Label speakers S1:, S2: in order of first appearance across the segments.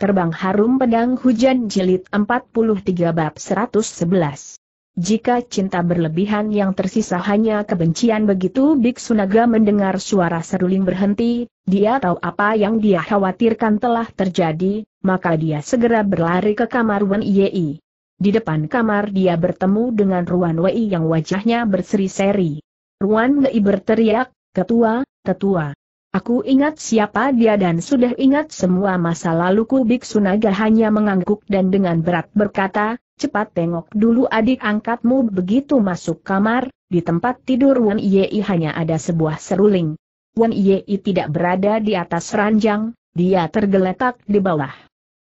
S1: Terbang Harum Pedang Hujan Jilid 43 Bab 111 Jika cinta berlebihan yang tersisa hanya kebencian begitu Biksu Naga mendengar suara seruling berhenti, dia tahu apa yang dia khawatirkan telah terjadi, maka dia segera berlari ke kamar Wen Yei. Di depan kamar dia bertemu dengan Ruan Wei yang wajahnya berseri-seri. Ruan Wei berteriak, ketua, ketua. Aku ingat siapa dia dan sudah ingat semua masa laluku Biksu Naga hanya mengangguk dan dengan berat berkata, cepat tengok dulu adik angkatmu begitu masuk kamar, di tempat tidur Wan Yei hanya ada sebuah seruling. Wan Yei tidak berada di atas ranjang, dia tergeletak di bawah.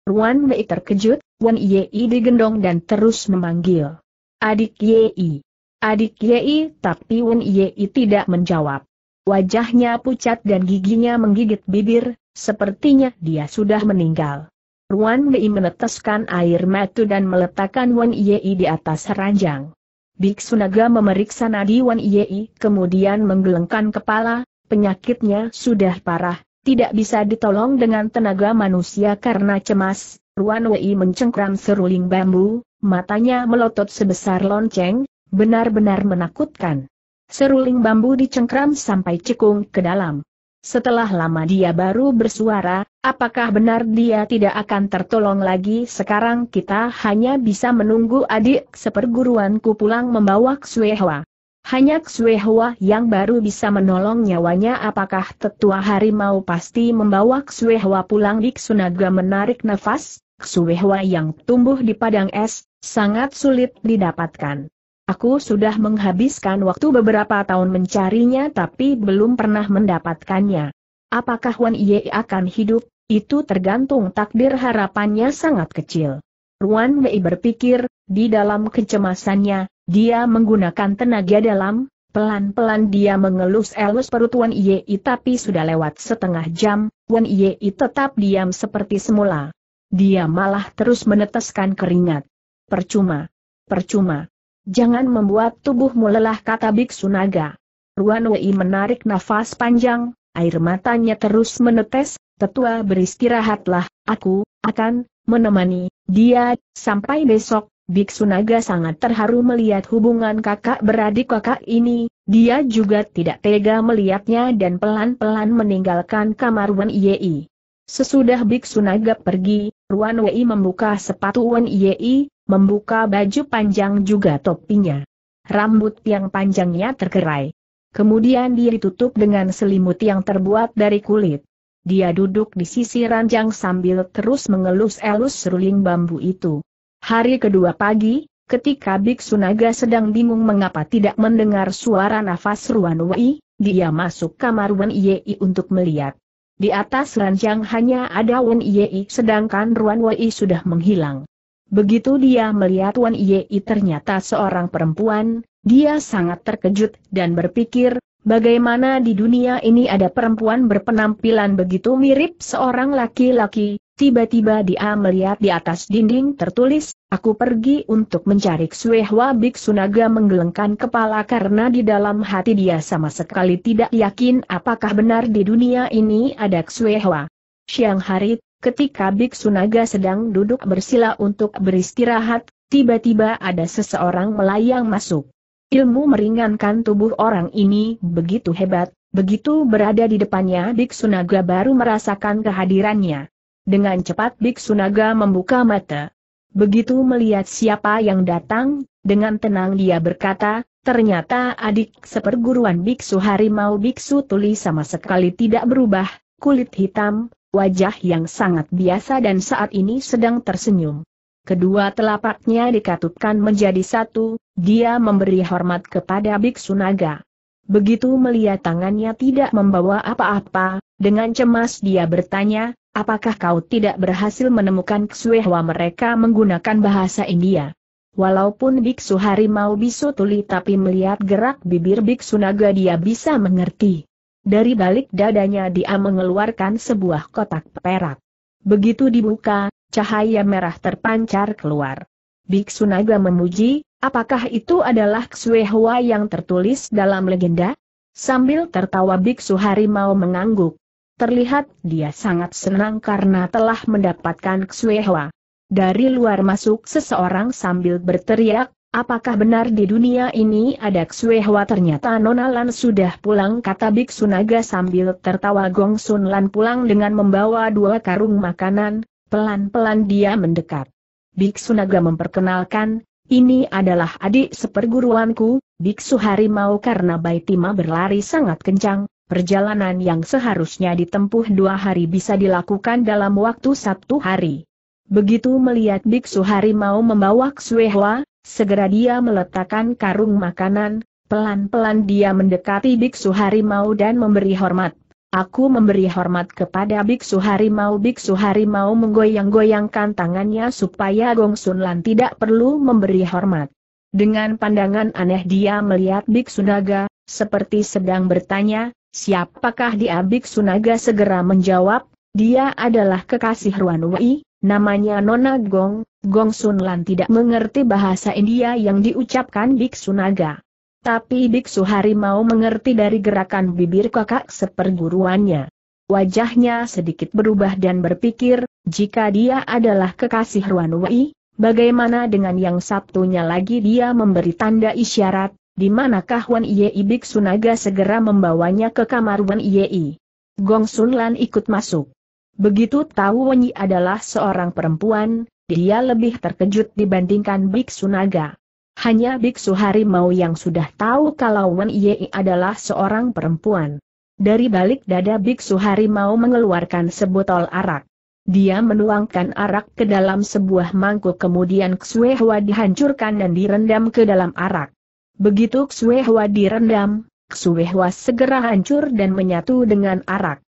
S1: Wan Wei terkejut, Wan Yei digendong dan terus memanggil. Adik Yei. Adik Yei tapi Wan Yei tidak menjawab. Wajahnya pucat dan giginya menggigit bibir, sepertinya dia sudah meninggal. Ruan Wei meneteskan air mata dan meletakkan Wan Yei di atas ranjang. Biksu Naga memeriksa nadi Wan Yei kemudian menggelengkan kepala, penyakitnya sudah parah, tidak bisa ditolong dengan tenaga manusia karena cemas. Ruan Wei mencengkram seruling bambu, matanya melotot sebesar lonceng, benar-benar menakutkan. Seruling bambu dicengkram sampai cekung ke dalam. Setelah lama dia baru bersuara, apakah benar dia tidak akan tertolong lagi sekarang kita hanya bisa menunggu adik seperguruanku pulang membawa Ksuehwa. Hanya Ksuehwa yang baru bisa menolong nyawanya apakah tetua harimau pasti membawa Ksuehwa pulang Biksunaga menarik nafas, Ksuehwa yang tumbuh di padang es, sangat sulit didapatkan. Aku sudah menghabiskan waktu beberapa tahun mencarinya tapi belum pernah mendapatkannya. Apakah Wan Ye akan hidup, itu tergantung takdir harapannya sangat kecil. Ruan Wei berpikir, di dalam kecemasannya, dia menggunakan tenaga dalam, pelan-pelan dia mengelus-elus perut Wan Ye tapi sudah lewat setengah jam, Wan Ye tetap diam seperti semula. Dia malah terus meneteskan keringat. Percuma. Percuma. Jangan membuat tubuhmu lelah kata Biksu Naga. Ruan Wei menarik nafas panjang, air matanya terus menetes, tetua beristirahatlah, aku, akan, menemani, dia, sampai besok, Biksu Naga sangat terharu melihat hubungan kakak beradik kakak ini, dia juga tidak tega melihatnya dan pelan-pelan meninggalkan kamar Wan Yei. Sesudah Biksu Naga pergi, Ruan Wei membuka sepatu Wan Yei, membuka baju panjang juga topinya. Rambut yang panjangnya terkerai. Kemudian dia ditutup dengan selimut yang terbuat dari kulit. Dia duduk di sisi ranjang sambil terus mengelus-elus seruling bambu itu. Hari kedua pagi, ketika Biksu Naga sedang bingung mengapa tidak mendengar suara nafas Ruan Wei, dia masuk kamar Wen Yei untuk melihat. Di atas ranjang hanya ada Wen Yei sedangkan Ruan Wei sudah menghilang. Begitu dia melihat Wan Yei ternyata seorang perempuan, dia sangat terkejut dan berpikir, bagaimana di dunia ini ada perempuan berpenampilan begitu mirip seorang laki-laki, tiba-tiba dia melihat di atas dinding tertulis, aku pergi untuk mencari Ksuehwa Biksu Naga menggelengkan kepala karena di dalam hati dia sama sekali tidak yakin apakah benar di dunia ini ada Ksuehwa. Siang hari, Ketika Biksu Naga sedang duduk bersila untuk beristirahat, tiba-tiba ada seseorang melayang masuk. Ilmu meringankan tubuh orang ini begitu hebat, begitu berada di depannya Biksu Naga baru merasakan kehadirannya. Dengan cepat Biksu Naga membuka mata. Begitu melihat siapa yang datang, dengan tenang dia berkata, ternyata adik seperguruan Biksu Harimau Biksu Tuli sama sekali tidak berubah, kulit hitam, wajah yang sangat biasa dan saat ini sedang tersenyum. Kedua telapaknya dikatupkan menjadi satu, dia memberi hormat kepada Biksu Naga. Begitu melihat tangannya tidak membawa apa-apa, dengan cemas dia bertanya, apakah kau tidak berhasil menemukan kesuehwa mereka menggunakan bahasa India? Walaupun Biksu Harimau bisu tuli tapi melihat gerak bibir Biksu Naga dia bisa mengerti. Dari balik dadanya dia mengeluarkan sebuah kotak perak. Begitu dibuka, cahaya merah terpancar keluar. Biksu Naga memuji, apakah itu adalah Ksuehwa yang tertulis dalam legenda? Sambil tertawa Biksu Harimau mengangguk. Terlihat dia sangat senang karena telah mendapatkan Ksuehwa. Dari luar masuk seseorang sambil berteriak, apakah benar di dunia ini ada Ksuehwa ternyata Nona Lan sudah pulang kata Biksu Naga sambil tertawa Gong Sun Lan pulang dengan membawa dua karung makanan, pelan-pelan dia mendekat. Biksu Naga memperkenalkan, ini adalah adik seperguruanku, Biksu Harimau karena Baitima berlari sangat kencang, Perjalanan yang seharusnya ditempuh dua hari bisa dilakukan dalam waktu satu hari. Begitu melihat biksu harimau membawa Ksuehwa, segera dia meletakkan karung makanan, pelan-pelan dia mendekati biksu harimau dan memberi hormat. Aku memberi hormat kepada biksu harimau. Biksu harimau menggoyang-goyangkan tangannya supaya Gong Sun Lan tidak perlu memberi hormat. Dengan pandangan aneh dia melihat biksu naga, seperti sedang bertanya, Siapakah dia Biksu Naga segera menjawab, dia adalah kekasih Ruan Wei, namanya Nona Gong, Gong Sun Lan tidak mengerti bahasa India yang diucapkan Biksu Naga. Tapi Biksu Harimau mengerti dari gerakan bibir kakak seperguruannya. Wajahnya sedikit berubah dan berpikir, jika dia adalah kekasih Ruan Wei, bagaimana dengan yang Sabtunya lagi dia memberi tanda isyarat, di manakah Wan Yei Biksu Naga segera membawanya ke kamar Wan Yei. Gong Sun Lan ikut masuk. Begitu tahu Wan Yi adalah seorang perempuan, dia lebih terkejut dibandingkan Biksu Naga. Hanya Biksu Harimau yang sudah tahu kalau Wan Yei adalah seorang perempuan. Dari balik dada Biksu Harimau mengeluarkan sebotol arak. Dia menuangkan arak ke dalam sebuah mangkuk kemudian Hua dihancurkan dan direndam ke dalam arak. Begitu Hua direndam, Hua segera hancur dan menyatu dengan arak.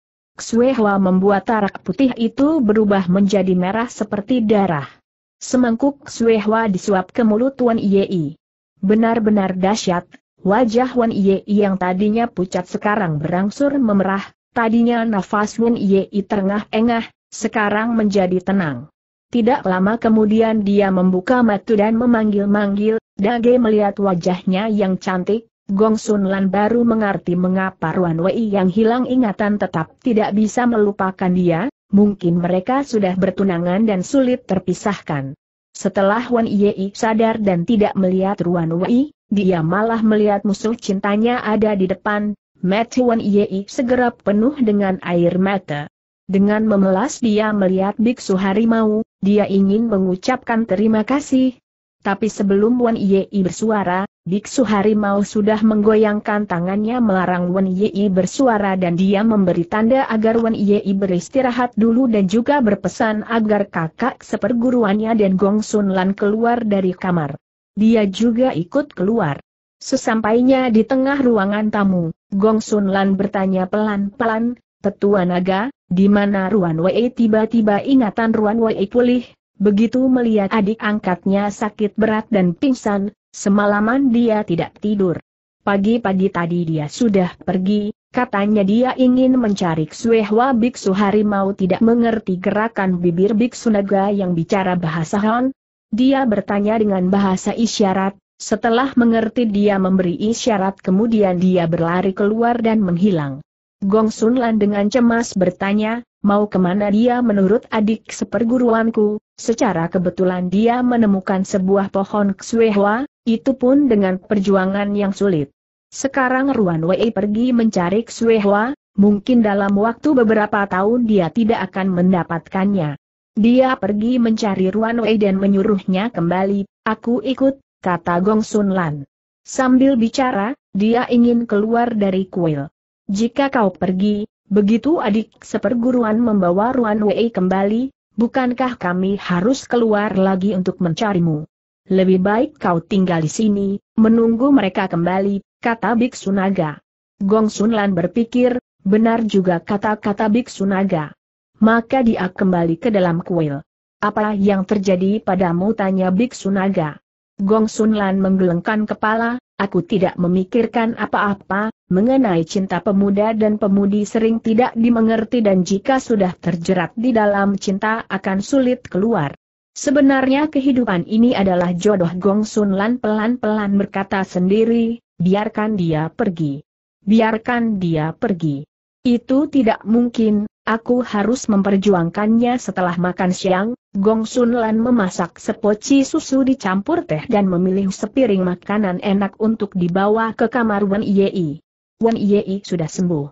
S1: Hua membuat arak putih itu berubah menjadi merah seperti darah. Semangkuk Hua disuap ke mulut Wan Yei. Benar-benar dahsyat, wajah Wan Yei yang tadinya pucat sekarang berangsur memerah, tadinya nafas Wan Yei terengah-engah, sekarang menjadi tenang. Tidak lama kemudian dia membuka mata dan memanggil-manggil, Dage melihat wajahnya yang cantik, Gong Sun Lan baru mengerti mengapa Ruan Wei yang hilang ingatan tetap tidak bisa melupakan dia, mungkin mereka sudah bertunangan dan sulit terpisahkan. Setelah Wan Yei sadar dan tidak melihat Ruan Wei, dia malah melihat musuh cintanya ada di depan, mata Wan Yei segera penuh dengan air mata. Dengan memelas dia melihat biksu harimau, dia ingin mengucapkan terima kasih, tapi sebelum Wan Yei bersuara, Biksu Harimau sudah menggoyangkan tangannya melarang Wan Yei bersuara dan dia memberi tanda agar Wan Yei beristirahat dulu dan juga berpesan agar kakak seperguruannya dan Gong Sun Lan keluar dari kamar. Dia juga ikut keluar. Sesampainya di tengah ruangan tamu, Gong Sun Lan bertanya pelan-pelan, Tetua Naga, di mana Ruan Wei tiba-tiba ingatan Ruan Wei pulih, Begitu melihat adik angkatnya sakit berat dan pingsan, semalaman dia tidak tidur. Pagi-pagi tadi dia sudah pergi, katanya dia ingin mencari Ksuehwa Biksu Harimau tidak mengerti gerakan bibir Biksu Naga yang bicara bahasa Han. Dia bertanya dengan bahasa isyarat, setelah mengerti dia memberi isyarat kemudian dia berlari keluar dan menghilang. Gong Sun Lan dengan cemas bertanya, mau ke mana dia menurut adik seperguruanku, Secara kebetulan dia menemukan sebuah pohon Ksuehwa, itu pun dengan perjuangan yang sulit. Sekarang Ruan Wei pergi mencari Ksuehwa, mungkin dalam waktu beberapa tahun dia tidak akan mendapatkannya. Dia pergi mencari Ruan Wei dan menyuruhnya kembali, aku ikut, kata Gong Sun Lan. Sambil bicara, dia ingin keluar dari kuil. Jika kau pergi, begitu adik seperguruan membawa Ruan Wei kembali, bukankah kami harus keluar lagi untuk mencarimu? Lebih baik kau tinggal di sini, menunggu mereka kembali, kata Biksu Naga. Gong Sun Lan berpikir, benar juga kata-kata Biksu Naga. Maka dia kembali ke dalam kuil. Apa yang terjadi padamu tanya Biksu Naga. Gong Sun Lan menggelengkan kepala, aku tidak memikirkan apa-apa, mengenai cinta pemuda dan pemudi sering tidak dimengerti dan jika sudah terjerat di dalam cinta akan sulit keluar. Sebenarnya kehidupan ini adalah jodoh Gong Sun Lan pelan-pelan berkata sendiri, biarkan dia pergi. Biarkan dia pergi. Itu tidak mungkin, aku harus memperjuangkannya setelah makan siang, Gong Sun Lan memasak sepoci susu dicampur teh dan memilih sepiring makanan enak untuk dibawa ke kamar Wen Yei. Wen Yei sudah sembuh.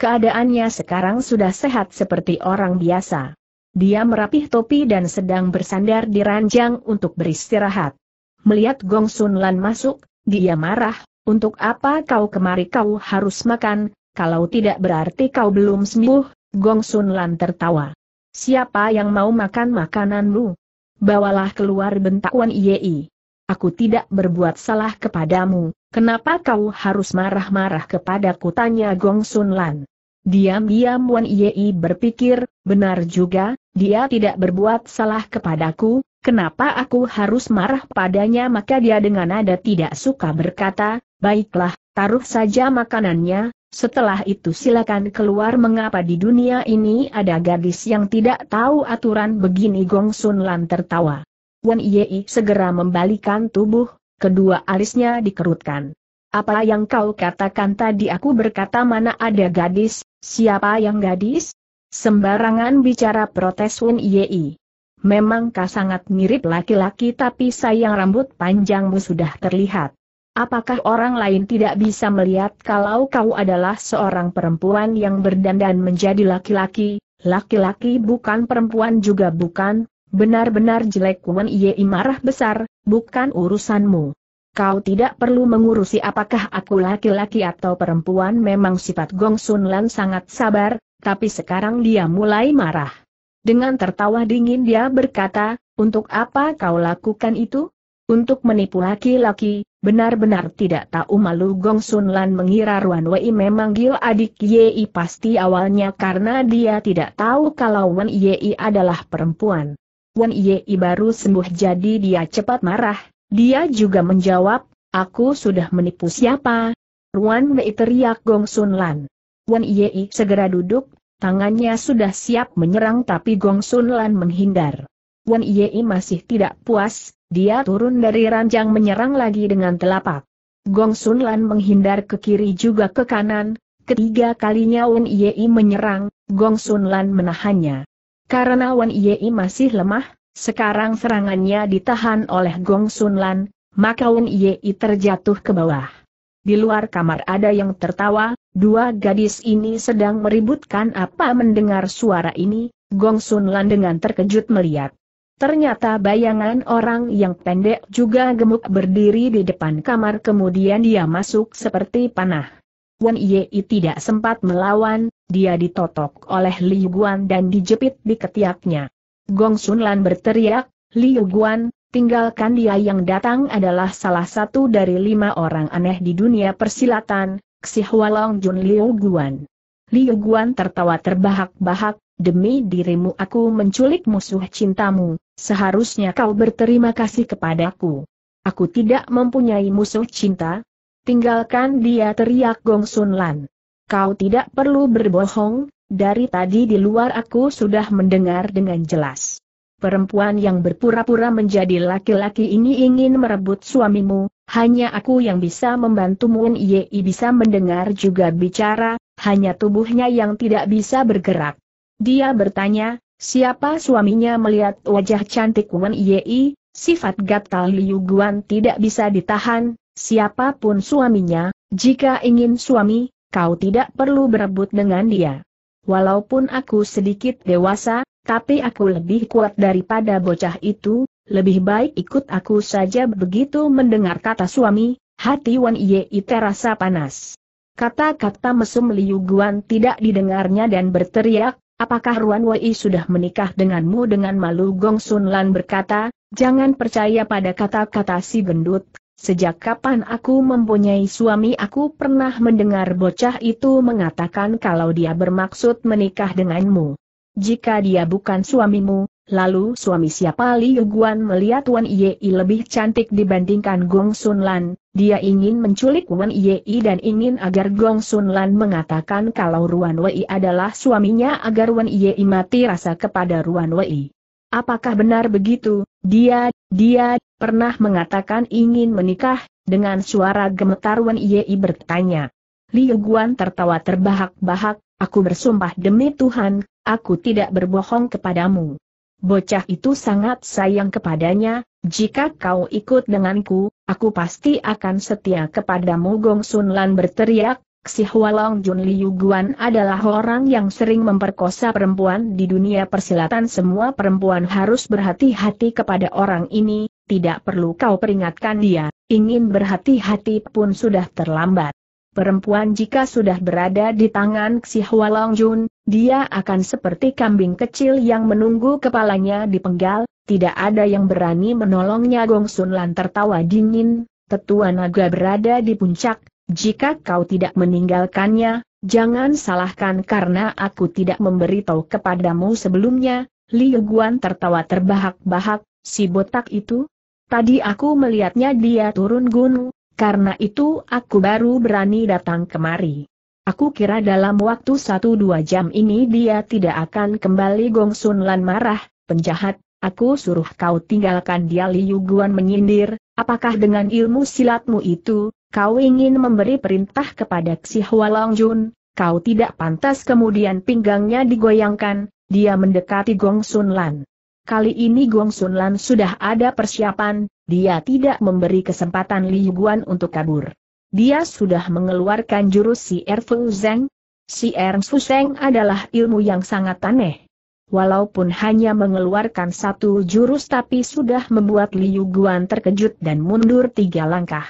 S1: Keadaannya sekarang sudah sehat seperti orang biasa. Dia merapih topi dan sedang bersandar di ranjang untuk beristirahat. Melihat Gong Sun Lan masuk, dia marah, untuk apa kau kemari kau harus makan, kalau tidak berarti kau belum sembuh, Gong Sun Lan tertawa. Siapa yang mau makan makananmu? Bawalah keluar bentak Wan Yei. Aku tidak berbuat salah kepadamu, kenapa kau harus marah-marah kepadaku tanya Gong Sun Lan. Diam-diam Wan Yei berpikir, benar juga, dia tidak berbuat salah kepadaku, kenapa aku harus marah padanya maka dia dengan nada tidak suka berkata, baiklah, taruh saja makanannya, setelah itu silakan keluar mengapa di dunia ini ada gadis yang tidak tahu aturan begini Gong Sun Lan tertawa. Wan Yei segera membalikan tubuh, kedua alisnya dikerutkan. Apa yang kau katakan tadi aku berkata mana ada gadis, siapa yang gadis? Sembarangan bicara protes Wan Yei. Memang kau sangat mirip laki-laki tapi sayang rambut panjangmu sudah terlihat. Apakah orang lain tidak bisa melihat kalau kau adalah seorang perempuan yang berdandan menjadi laki-laki, laki-laki bukan perempuan juga bukan, benar-benar jelek Wan Ye marah besar, bukan urusanmu. Kau tidak perlu mengurusi apakah aku laki-laki atau perempuan memang sifat Gong Sun Lan sangat sabar, tapi sekarang dia mulai marah. Dengan tertawa dingin dia berkata, untuk apa kau lakukan itu? Untuk menipu laki-laki, Benar-benar tidak tahu malu Gong Sun Lan mengira Ruan Wei memanggil adik Yei pasti awalnya karena dia tidak tahu kalau Wan Yei adalah perempuan. Wan Yei baru sembuh jadi dia cepat marah, dia juga menjawab, aku sudah menipu siapa? Ruan Wei teriak Gong Sun Lan. Wan Yei segera duduk, tangannya sudah siap menyerang tapi Gong Sun Lan menghindar. Wan Yei masih tidak puas, dia turun dari ranjang menyerang lagi dengan telapak. Gong Sun Lan menghindar ke kiri juga ke kanan, ketiga kalinya Wan Yei menyerang, Gong Sun Lan menahannya. Karena Wan Yei masih lemah, sekarang serangannya ditahan oleh Gong Sun Lan, maka Wan Yei terjatuh ke bawah. Di luar kamar ada yang tertawa, dua gadis ini sedang meributkan apa mendengar suara ini, Gong Sun Lan dengan terkejut melihat. Ternyata bayangan orang yang pendek juga gemuk berdiri di depan kamar kemudian dia masuk seperti panah. Wan Yei tidak sempat melawan, dia ditotok oleh Liu Guan dan dijepit di ketiaknya. Gong Sun Lan berteriak, Liu Guan, tinggalkan dia yang datang adalah salah satu dari lima orang aneh di dunia persilatan, Ksih Walong Jun Liu Guan. Liu Guan tertawa terbahak-bahak, demi dirimu aku menculik musuh cintamu, seharusnya kau berterima kasih kepadaku. Aku tidak mempunyai musuh cinta. Tinggalkan dia teriak Gong Sun Lan. Kau tidak perlu berbohong, dari tadi di luar aku sudah mendengar dengan jelas. Perempuan yang berpura-pura menjadi laki-laki ini ingin merebut suamimu, hanya aku yang bisa membantumu Yei bisa mendengar juga bicara, hanya tubuhnya yang tidak bisa bergerak. Dia bertanya, siapa suaminya melihat wajah cantik Wan Yei, sifat gatal Liu Guan tidak bisa ditahan, siapa pun suaminya, jika ingin suami, kau tidak perlu berebut dengan dia. Walaupun aku sedikit dewasa, tapi aku lebih kuat daripada bocah itu, lebih baik ikut aku saja begitu mendengar kata suami, hati Wan Yei terasa panas. Kata-kata mesum Liu Guan tidak didengarnya dan berteriak, Apakah Ruan Wei sudah menikah denganmu? Dengan malu Gong Sun Lan berkata, jangan percaya pada kata-kata si gendut, sejak kapan aku mempunyai suami? Aku pernah mendengar bocah itu mengatakan kalau dia bermaksud menikah denganmu. Jika dia bukan suamimu, lalu suami siapa Li Guan melihat Wan Yei lebih cantik dibandingkan Gong Sun Lan, dia ingin menculik Wan Yei dan ingin agar Gong Sun Lan mengatakan kalau Ruan Wei adalah suaminya agar Wan Yei mati rasa kepada Ruan Wei. Apakah benar begitu? Dia, dia, pernah mengatakan ingin menikah, dengan suara gemetar Wan Yei bertanya. Liu Guan tertawa terbahak-bahak, Aku bersumpah demi Tuhan, aku tidak berbohong kepadamu. Bocah itu sangat sayang kepadanya, jika kau ikut denganku, aku pasti akan setia kepadamu Gong Sun Lan berteriak, Si Hualong Jun Liu Guan adalah orang yang sering memperkosa perempuan di dunia persilatan semua perempuan harus berhati-hati kepada orang ini, tidak perlu kau peringatkan dia, ingin berhati-hati pun sudah terlambat. Perempuan jika sudah berada di tangan Si Hualong Jun, dia akan seperti kambing kecil yang menunggu kepalanya dipenggal, tidak ada yang berani menolongnya Gong Sun Lan tertawa dingin, tetua naga berada di puncak, jika kau tidak meninggalkannya, jangan salahkan karena aku tidak memberitahu kepadamu sebelumnya, Liu Guan tertawa terbahak-bahak, si botak itu? Tadi aku melihatnya dia turun gunung, karena itu aku baru berani datang kemari. Aku kira dalam waktu satu dua jam ini dia tidak akan kembali Gong Sun Lan marah, penjahat, aku suruh kau tinggalkan dia Liu Guan menyindir, apakah dengan ilmu silatmu itu, kau ingin memberi perintah kepada Xi Hualong Jun, kau tidak pantas kemudian pinggangnya digoyangkan, dia mendekati Gong Sun Lan. Kali ini Gong Sun Lan sudah ada persiapan, dia tidak memberi kesempatan Li Guan untuk kabur. Dia sudah mengeluarkan jurus si Er Fu Zeng. Si Er Fu Zeng adalah ilmu yang sangat aneh. Walaupun hanya mengeluarkan satu jurus tapi sudah membuat Liu Guan terkejut dan mundur tiga langkah.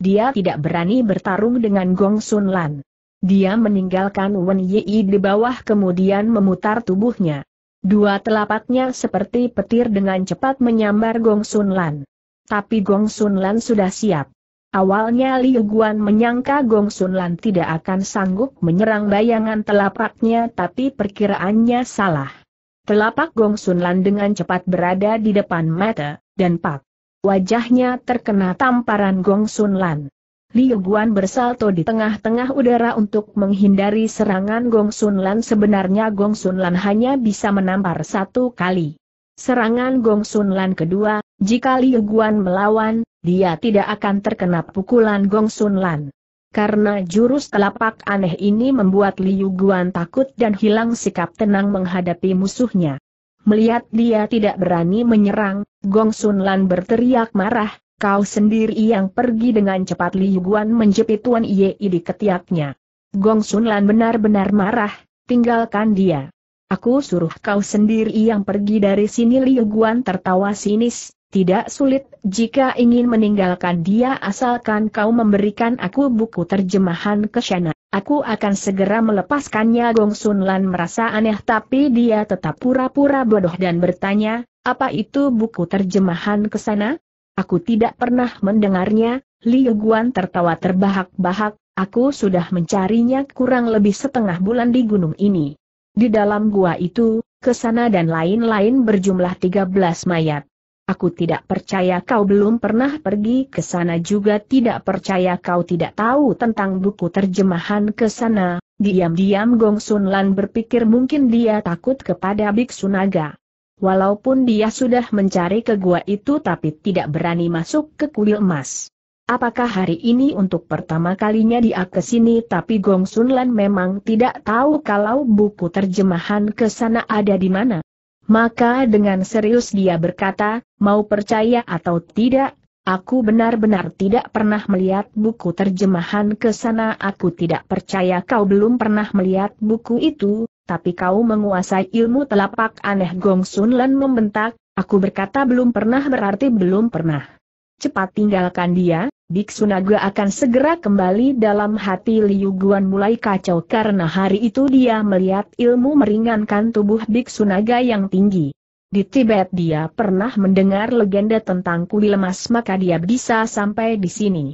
S1: Dia tidak berani bertarung dengan Gong Sun Lan. Dia meninggalkan Wen Yi di bawah kemudian memutar tubuhnya. Dua telapaknya seperti petir dengan cepat menyambar Gong Sun Lan. Tapi Gong Sun Lan sudah siap. Awalnya Liu Guan menyangka Gong Sun Lan tidak akan sanggup menyerang bayangan telapaknya tapi perkiraannya salah. Telapak Gong Sun Lan dengan cepat berada di depan mata, dan Pak Wajahnya terkena tamparan Gong Sun Lan. Liu Guan bersalto di tengah-tengah udara untuk menghindari serangan Gong Sun Lan sebenarnya Gong Sun Lan hanya bisa menampar satu kali. Serangan Gong Sun Lan kedua, jika Liu Guan melawan, dia tidak akan terkena pukulan Gong Sun Lan. Karena jurus telapak aneh ini membuat Liu Guan takut dan hilang sikap tenang menghadapi musuhnya. Melihat dia tidak berani menyerang, Gong Sun Lan berteriak marah, kau sendiri yang pergi dengan cepat Li Guan menjepit Tuan Ye di ketiaknya. Gong Sun Lan benar-benar marah, tinggalkan dia. Aku suruh kau sendiri yang pergi dari sini Li Guan tertawa sinis, tidak sulit jika ingin meninggalkan dia asalkan kau memberikan aku buku terjemahan ke sana. Aku akan segera melepaskannya Gong Sun Lan merasa aneh tapi dia tetap pura-pura bodoh dan bertanya, apa itu buku terjemahan ke sana? Aku tidak pernah mendengarnya, Li Guan tertawa terbahak-bahak, aku sudah mencarinya kurang lebih setengah bulan di gunung ini. Di dalam gua itu, ke sana dan lain-lain berjumlah 13 mayat. Aku tidak percaya kau belum pernah pergi ke sana juga tidak percaya kau tidak tahu tentang buku terjemahan ke sana. Diam-diam Gong Sun Lan berpikir mungkin dia takut kepada Biksu Naga. Walaupun dia sudah mencari ke gua itu tapi tidak berani masuk ke kuil emas. Apakah hari ini untuk pertama kalinya dia ke sini? Tapi Gong Sun Lan memang tidak tahu kalau buku terjemahan ke sana ada di mana. Maka dengan serius dia berkata, mau percaya atau tidak, aku benar-benar tidak pernah melihat buku terjemahan ke sana. Aku tidak percaya kau belum pernah melihat buku itu, tapi kau menguasai ilmu telapak. Aneh Gong Sun Len membentak, aku berkata belum pernah berarti belum pernah. Cepat tinggalkan dia, Biksu Naga akan segera kembali dalam hati Liu Guan mulai kacau karena hari itu dia melihat ilmu meringankan tubuh Biksu Naga yang tinggi. Di Tibet dia pernah mendengar legenda tentang kuil emas maka dia bisa sampai di sini.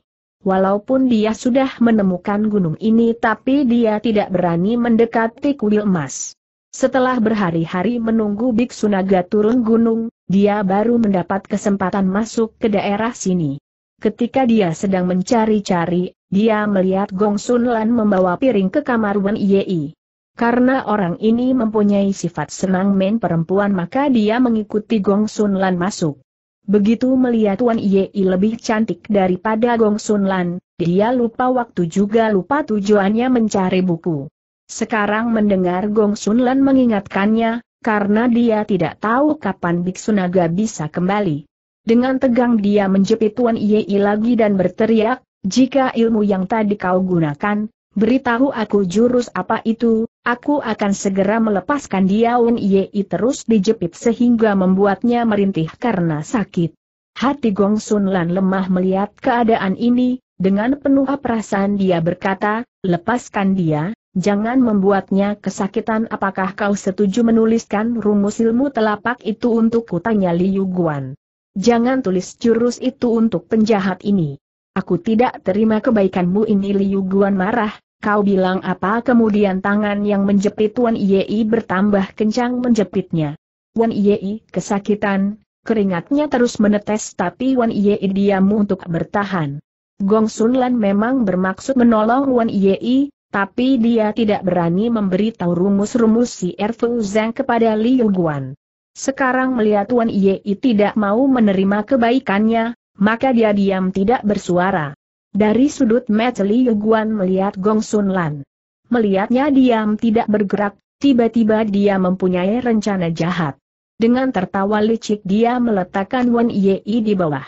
S1: Walaupun dia sudah menemukan gunung ini tapi dia tidak berani mendekati kuil emas. Setelah berhari-hari menunggu Biksu Naga turun gunung, dia baru mendapat kesempatan masuk ke daerah sini. Ketika dia sedang mencari-cari, dia melihat Gong Sun Lan membawa piring ke kamar Wan Yei. Karena orang ini mempunyai sifat senang main perempuan maka dia mengikuti Gong Sun Lan masuk. Begitu melihat Wan Yei lebih cantik daripada Gong Sun Lan, dia lupa waktu juga lupa tujuannya mencari buku. Sekarang mendengar Gong Sun Lan mengingatkannya, karena dia tidak tahu kapan Biksu Naga bisa kembali. Dengan tegang dia menjepit Tuan Yei lagi dan berteriak, jika ilmu yang tadi kau gunakan, beritahu aku jurus apa itu, aku akan segera melepaskan dia Wen Yei terus dijepit sehingga membuatnya merintih karena sakit. Hati Gong Sun Lan lemah melihat keadaan ini, dengan penuh perasaan dia berkata, lepaskan dia, jangan membuatnya kesakitan apakah kau setuju menuliskan rumus ilmu telapak itu untuk kutanya Liu Guan. Jangan tulis jurus itu untuk penjahat ini. Aku tidak terima kebaikanmu ini Liu Guan marah, kau bilang apa kemudian tangan yang menjepit Wan Yei bertambah kencang menjepitnya. Wan Yei kesakitan, keringatnya terus menetes tapi Wan Yei diam untuk bertahan. Gong Sun Lan memang bermaksud menolong Wan Yei, tapi dia tidak berani memberitahu rumus-rumus si Erfu Zhang kepada Liu Guan. Sekarang melihat Wan Yei tidak mau menerima kebaikannya, maka dia diam tidak bersuara. Dari sudut mata Liu Guan melihat Gong Sun Lan. Melihatnya diam tidak bergerak, tiba-tiba dia mempunyai rencana jahat. Dengan tertawa licik dia meletakkan Wan Yei di bawah.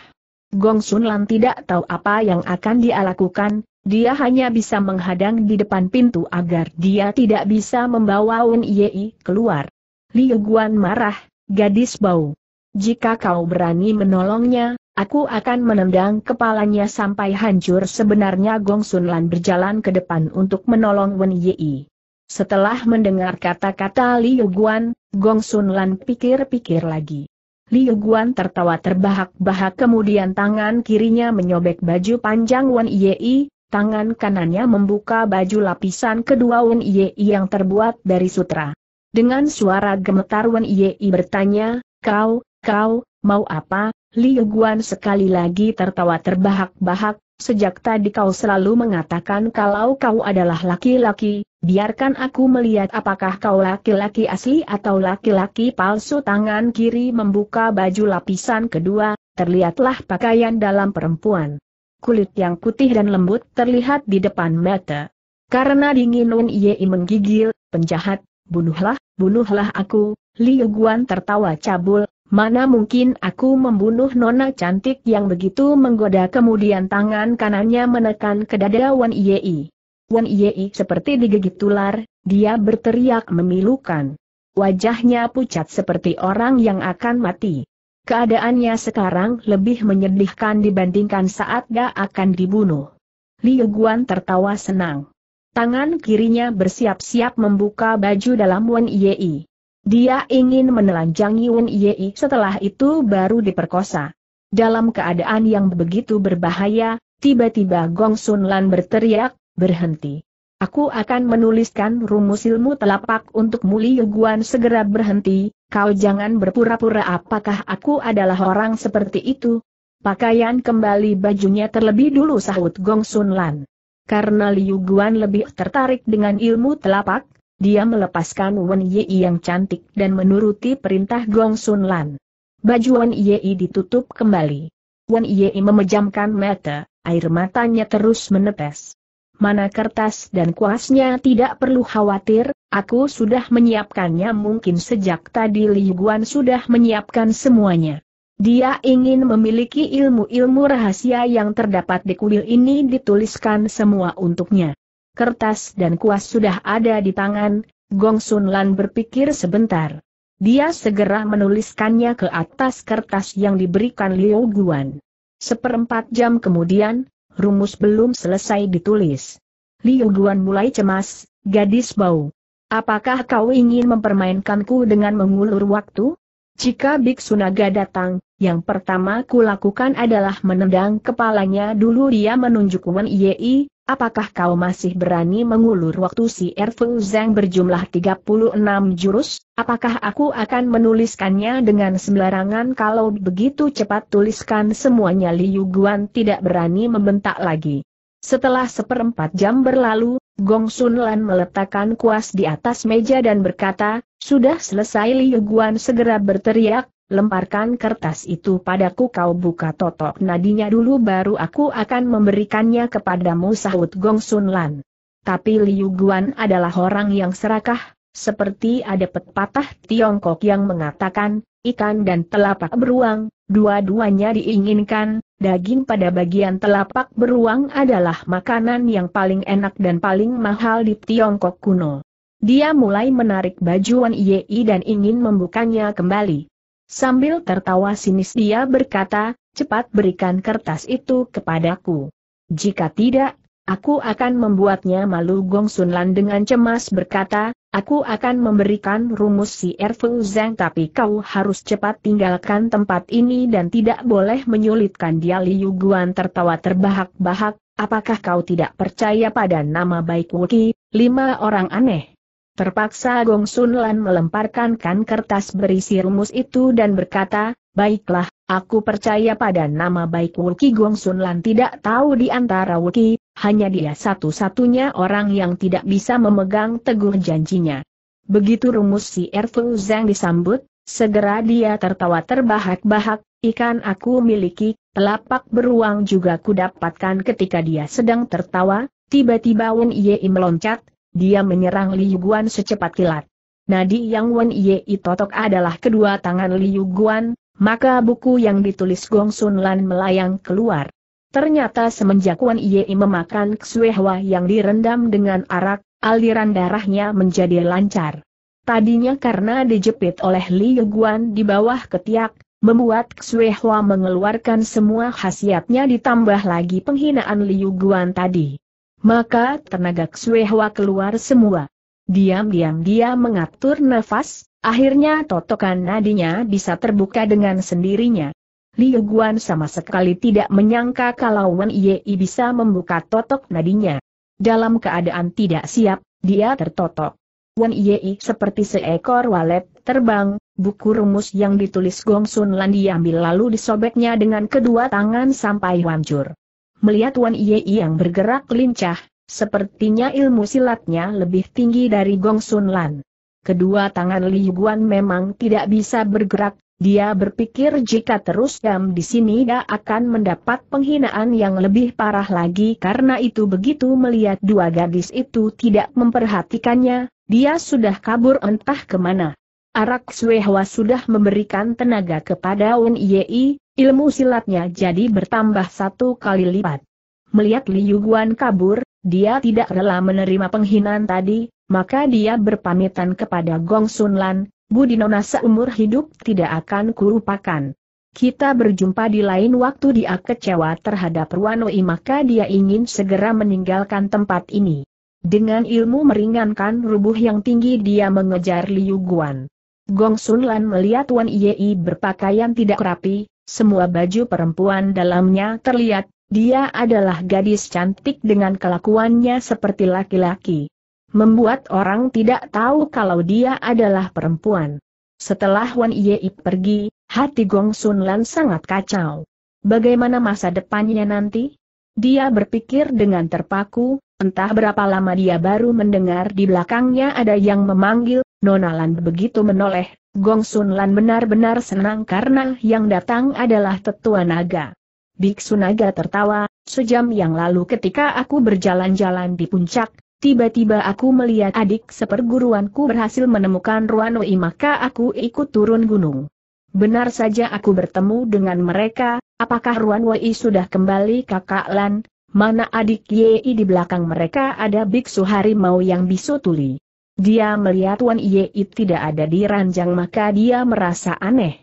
S1: Gong Sun Lan tidak tahu apa yang akan dia lakukan, dia hanya bisa menghadang di depan pintu agar dia tidak bisa membawa Wen Yei keluar. Liu Guan marah, gadis bau. Jika kau berani menolongnya, aku akan menendang kepalanya sampai hancur sebenarnya Gong Sun Lan berjalan ke depan untuk menolong Wen Yei. Setelah mendengar kata-kata Liu Guan, Gong Sun Lan pikir-pikir lagi. Liu Guan tertawa terbahak-bahak kemudian tangan kirinya menyobek baju panjang Wan Yei, tangan kanannya membuka baju lapisan kedua Wan Yei yang terbuat dari sutra. Dengan suara gemetar Wan Yei bertanya, kau, kau, mau apa? Liu Guan sekali lagi tertawa terbahak-bahak, sejak tadi kau selalu mengatakan kalau kau adalah laki-laki, Biarkan aku melihat apakah kau laki-laki asli atau laki-laki palsu tangan kiri membuka baju lapisan kedua, terlihatlah pakaian dalam perempuan. Kulit yang putih dan lembut terlihat di depan mata. Karena dingin Wen Yei menggigil, penjahat, bunuhlah, bunuhlah aku, Liu Guan tertawa cabul, mana mungkin aku membunuh nona cantik yang begitu menggoda kemudian tangan kanannya menekan ke dada Wan Yei. Wan Yei seperti digigit ular, dia berteriak memilukan. Wajahnya pucat seperti orang yang akan mati. Keadaannya sekarang lebih menyedihkan dibandingkan saat dia akan dibunuh. Liu Guan tertawa senang. Tangan kirinya bersiap-siap membuka baju dalam Wan Yei. Dia ingin menelanjangi Wan Yei setelah itu baru diperkosa. Dalam keadaan yang begitu berbahaya, tiba-tiba Gong Sun Lan berteriak, berhenti. Aku akan menuliskan rumus ilmu telapak untuk Muli Guan segera berhenti, kau jangan berpura-pura apakah aku adalah orang seperti itu. Pakaian kembali bajunya terlebih dulu sahut Gong Sun Lan. Karena Liu Guan lebih tertarik dengan ilmu telapak, dia melepaskan Wen Yi yang cantik dan menuruti perintah Gong Sun Lan. Baju Wen Yi ditutup kembali. Wen Yi memejamkan mata, air matanya terus menetes mana kertas dan kuasnya tidak perlu khawatir, aku sudah menyiapkannya mungkin sejak tadi Li Guan sudah menyiapkan semuanya. Dia ingin memiliki ilmu-ilmu rahasia yang terdapat di kuil ini dituliskan semua untuknya. Kertas dan kuas sudah ada di tangan, Gong Sun Lan berpikir sebentar. Dia segera menuliskannya ke atas kertas yang diberikan Liu Guan. Seperempat jam kemudian, rumus belum selesai ditulis. Liu Guan mulai cemas, gadis bau. Apakah kau ingin mempermainkanku dengan mengulur waktu? Jika Biksu Naga datang, yang pertama kulakukan adalah menendang kepalanya dulu dia menunjuk Wan Yei, apakah kau masih berani mengulur waktu si Erfu Zhang berjumlah 36 jurus, apakah aku akan menuliskannya dengan sembarangan? Kalau begitu cepat tuliskan semuanya. Liu Guan tidak berani membentak lagi. Setelah seperempat jam berlalu, Gong Sun Lan meletakkan kuas di atas meja dan berkata, sudah selesai Liu Guan segera berteriak, lemparkan kertas itu padaku kau buka totok nadinya dulu baru aku akan memberikannya kepadamu sahut Gong Sun Lan. tapi Liu Guan adalah orang yang serakah, seperti ada pepatah Tiongkok yang mengatakan, ikan dan telapak beruang, dua-duanya diinginkan, daging pada bagian telapak beruang adalah makanan yang paling enak dan paling mahal di Tiongkok kuno. Dia mulai menarik baju Wan Yei dan ingin membukanya kembali. Sambil tertawa sinis dia berkata, cepat berikan kertas itu kepadaku. Jika tidak, aku akan membuatnya malu Gong Sun Lan dengan cemas berkata, Aku akan memberikan rumus si Erfu Zhang tapi kau harus cepat tinggalkan tempat ini dan tidak boleh menyulitkan dia Liu Guan tertawa terbahak-bahak, apakah kau tidak percaya pada nama baik Wuki, lima orang aneh. Terpaksa Gong Sun Lan melemparkan kan kertas berisi rumus itu dan berkata, baiklah, aku percaya pada nama baik Wuki Gong Sun Lan tidak tahu di antara Wuki, hanya dia satu-satunya orang yang tidak bisa memegang teguh janjinya. Begitu rumus si Erfu Zhang disambut, segera dia tertawa terbahak-bahak, ikan aku miliki, telapak beruang juga kudapatkan ketika dia sedang tertawa, tiba-tiba Wen Yei meloncat, dia menyerang Liu Guan secepat kilat. Nadi yang Wen Yei totok adalah kedua tangan Liu Guan, maka buku yang ditulis Gong Sun Lan melayang keluar. Ternyata semenjak Wan Yei memakan Ksuehwa yang direndam dengan arak, aliran darahnya menjadi lancar. Tadinya karena dijepit oleh Li Guan di bawah ketiak, membuat Ksuehwa mengeluarkan semua khasiatnya ditambah lagi penghinaan Li Guan tadi. Maka tenaga Ksuehwa keluar semua. Diam-diam dia mengatur nafas, akhirnya totokan nadinya bisa terbuka dengan sendirinya. Liu Guan sama sekali tidak menyangka kalau Wan Yei bisa membuka totok nadinya. Dalam keadaan tidak siap, dia tertotok. Wan Yei seperti seekor walet terbang, buku rumus yang ditulis Gong Sun Lan diambil lalu disobeknya dengan kedua tangan sampai hancur. Melihat Wan Yei yang bergerak lincah, sepertinya ilmu silatnya lebih tinggi dari Gong Sun Lan. Kedua tangan Liu Guan memang tidak bisa bergerak, dia berpikir jika terus diam di sini dia akan mendapat penghinaan yang lebih parah lagi karena itu begitu melihat dua gadis itu tidak memperhatikannya, dia sudah kabur entah ke mana. Arak Suehwa sudah memberikan tenaga kepada Wen Yei, ilmu silatnya jadi bertambah satu kali lipat. Melihat Liu Guan kabur, dia tidak rela menerima penghinaan tadi, maka dia berpamitan kepada Gong Sun Lan, Budi Nona seumur hidup tidak akan kurupakan. Kita berjumpa di lain waktu dia kecewa terhadap Ruanoi maka dia ingin segera meninggalkan tempat ini. Dengan ilmu meringankan rubuh yang tinggi dia mengejar Liu Guan. Gong Sun Lan melihat Wan Yei berpakaian tidak rapi, semua baju perempuan dalamnya terlihat, dia adalah gadis cantik dengan kelakuannya seperti laki-laki membuat orang tidak tahu kalau dia adalah perempuan. Setelah Wan Yei pergi, hati Gong Sun Lan sangat kacau. Bagaimana masa depannya nanti? Dia berpikir dengan terpaku, entah berapa lama dia baru mendengar di belakangnya ada yang memanggil, Nona Lan begitu menoleh, Gong Sun Lan benar-benar senang karena yang datang adalah tetua naga. Biksu naga tertawa, sejam yang lalu ketika aku berjalan-jalan di puncak, Tiba-tiba aku melihat adik seperguruanku berhasil menemukan Ruanoi maka aku ikut turun gunung. Benar saja aku bertemu dengan mereka, apakah Ruanoi sudah kembali kakak Lan, mana adik Yei di belakang mereka ada biksu harimau yang bisu tuli. Dia melihat Wan Yei tidak ada di ranjang maka dia merasa aneh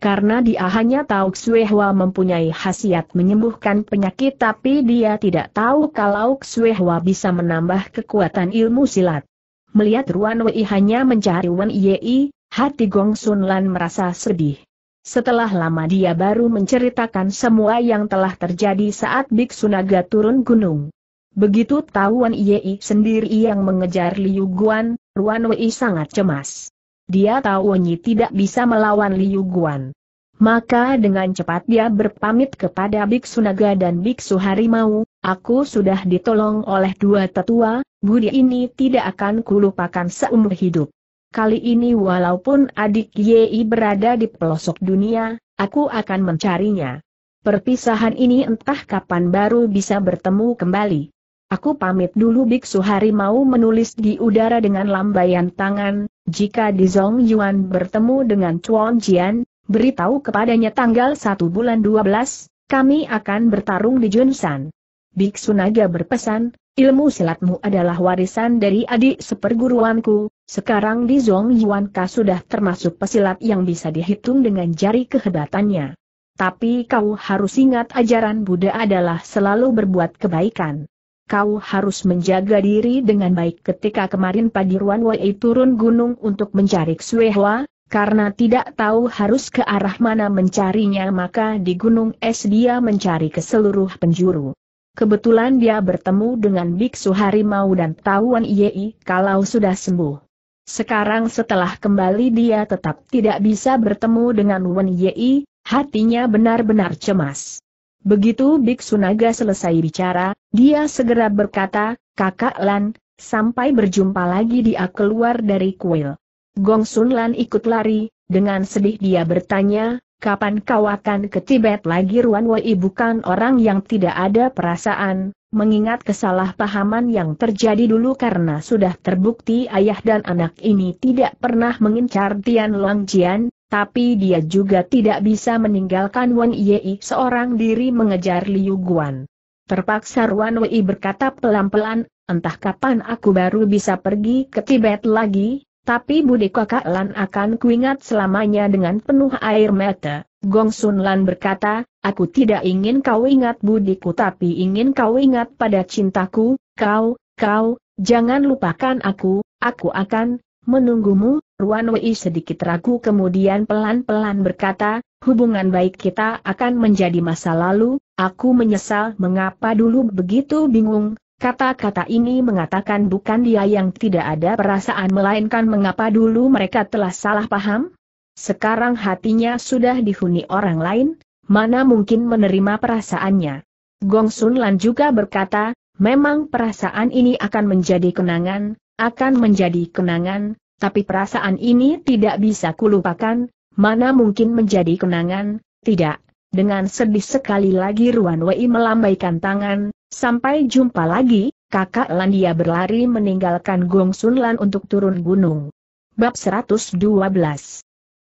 S1: karena dia hanya tahu Xuehua mempunyai khasiat menyembuhkan penyakit tapi dia tidak tahu kalau Xuehua bisa menambah kekuatan ilmu silat. Melihat Ruan Wei hanya mencari Wan Yei, hati Gong Sun Lan merasa sedih. Setelah lama dia baru menceritakan semua yang telah terjadi saat Biksu Naga turun gunung. Begitu tahu Wan Yei sendiri yang mengejar Liu Guan, Ruan Wei sangat cemas. Dia tahu Wenyi tidak bisa melawan Liu Guan. Maka dengan cepat dia berpamit kepada Biksu Naga dan Biksu Harimau, aku sudah ditolong oleh dua tetua, budi ini tidak akan kulupakan seumur hidup. Kali ini walaupun adik Yei berada di pelosok dunia, aku akan mencarinya. Perpisahan ini entah kapan baru bisa bertemu kembali. Aku pamit dulu Biksu Harimau menulis di udara dengan lambaian tangan, jika di Zong Yuan bertemu dengan Chuan Jian, beritahu kepadanya tanggal 1 bulan 12, kami akan bertarung di Junsan. Biksu Naga berpesan, ilmu silatmu adalah warisan dari adik seperguruanku, sekarang di Zong Yuan Ka sudah termasuk pesilat yang bisa dihitung dengan jari kehebatannya. Tapi kau harus ingat ajaran Buddha adalah selalu berbuat kebaikan kau harus menjaga diri dengan baik ketika kemarin Padiruan Wei turun gunung untuk mencari Xuehua, karena tidak tahu harus ke arah mana mencarinya maka di gunung es dia mencari ke seluruh penjuru. Kebetulan dia bertemu dengan Biksu Harimau dan Tawan Yei kalau sudah sembuh. Sekarang setelah kembali dia tetap tidak bisa bertemu dengan Wan Yei, hatinya benar-benar cemas. Begitu Biksu Naga selesai bicara, dia segera berkata, Kakak Lan, sampai berjumpa lagi dia keluar dari kuil. Gong Sun Lan ikut lari, dengan sedih dia bertanya, kapan kau akan ke Tibet lagi Ruan Wei bukan orang yang tidak ada perasaan, mengingat kesalahpahaman yang terjadi dulu karena sudah terbukti ayah dan anak ini tidak pernah mengincar Tian Long Jian, tapi dia juga tidak bisa meninggalkan Wan Yei seorang diri mengejar Liu Guan. Terpaksa Wan Wei berkata pelan-pelan, entah kapan aku baru bisa pergi ke Tibet lagi, tapi budi kakak Lan akan kuingat selamanya dengan penuh air mata. Gong Sun Lan berkata, aku tidak ingin kau ingat budiku tapi ingin kau ingat pada cintaku, kau, kau, jangan lupakan aku, aku akan, menunggumu, Ruan Wei sedikit ragu kemudian pelan-pelan berkata, hubungan baik kita akan menjadi masa lalu, aku menyesal mengapa dulu begitu bingung, kata-kata ini mengatakan bukan dia yang tidak ada perasaan melainkan mengapa dulu mereka telah salah paham? Sekarang hatinya sudah dihuni orang lain, mana mungkin menerima perasaannya. Gong Sun Lan juga berkata, memang perasaan ini akan menjadi kenangan, akan menjadi kenangan, tapi perasaan ini tidak bisa kulupakan, mana mungkin menjadi kenangan, tidak. Dengan sedih sekali lagi Ruan Wei melambaikan tangan, sampai jumpa lagi, kakak Landia berlari meninggalkan Gong Sun Lan untuk turun gunung. Bab 112